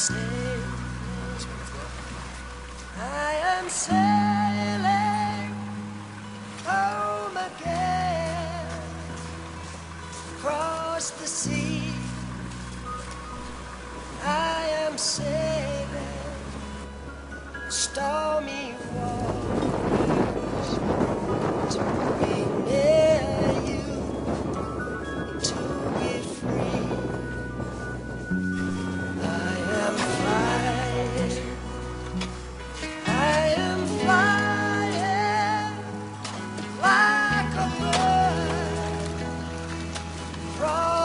I am sailing home again. Across the sea. I am sailing stormy waters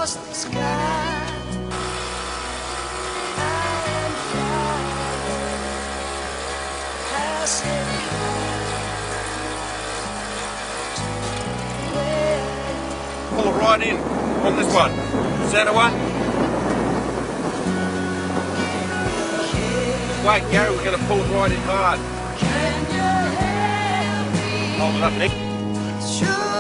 across the sky. I am flying, passing by. Pull it right in on this one. Center one. Wait, Gary, we're going to pull it right in hard. can you hear me? Hold it up, Nick. Through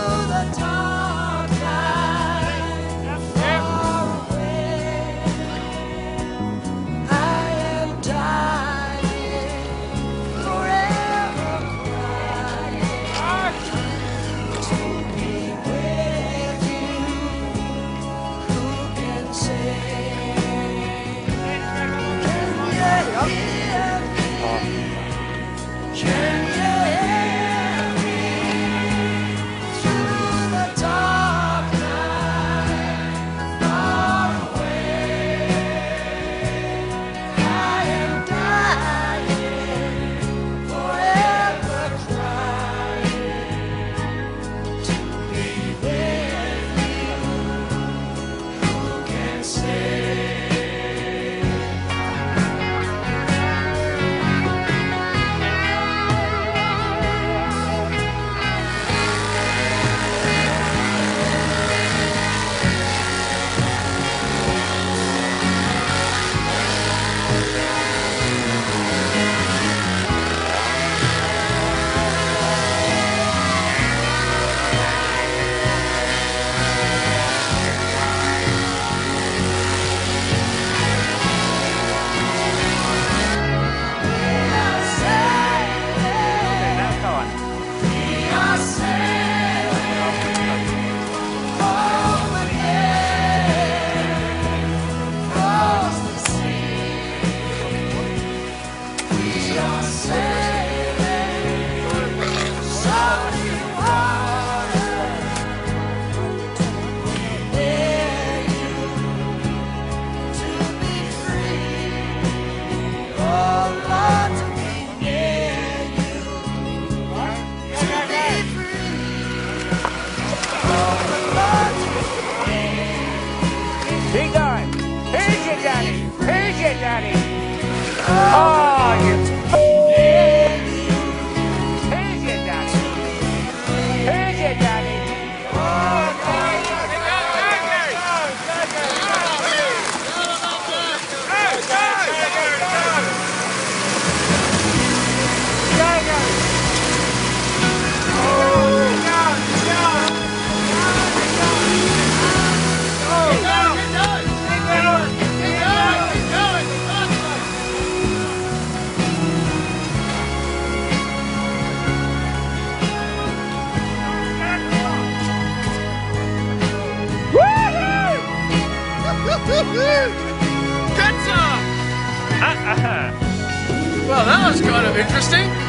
was kind of interesting.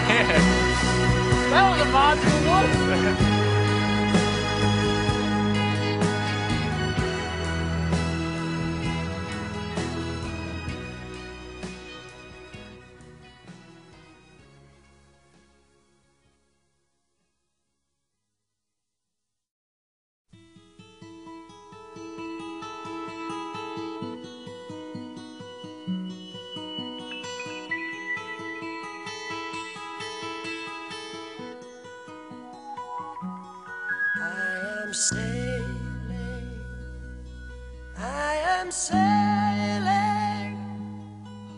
That was a monster one. Sailing. I am sailing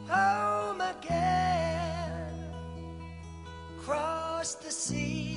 home again. Cross the sea.